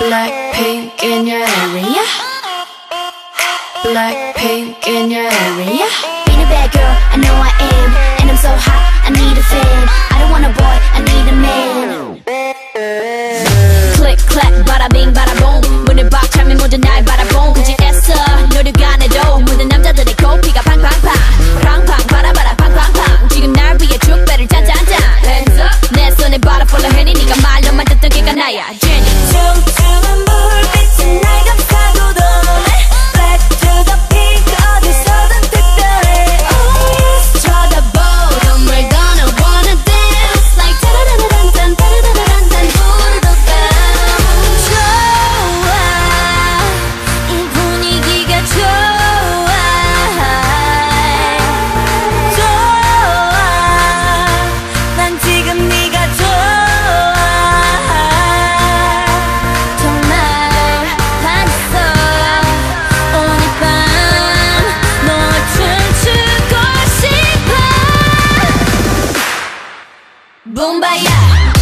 Blackpink in your area. Blackpink in your area. bada bing bada Boom, baya.